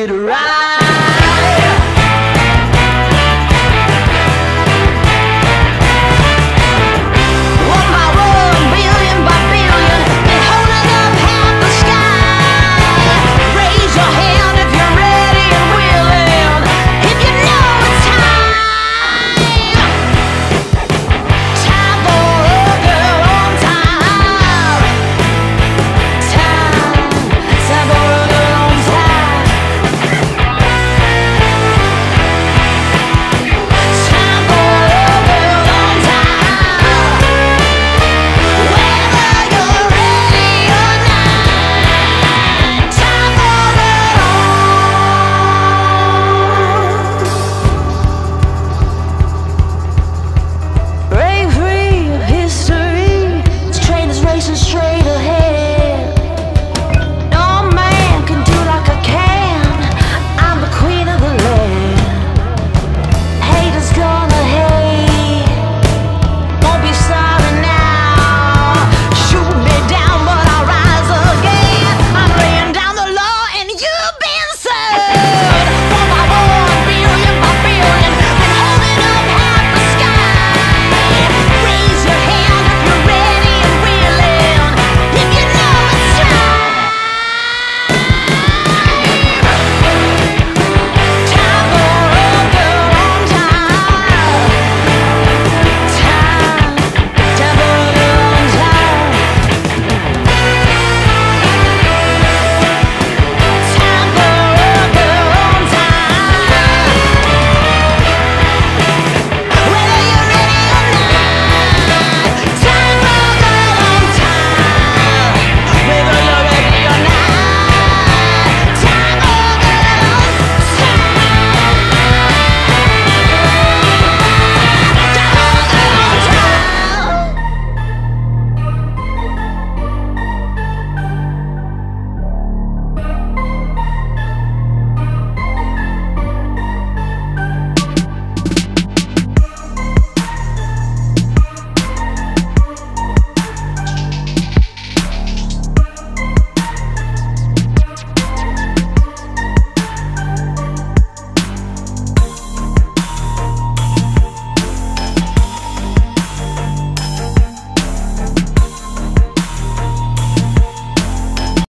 it right.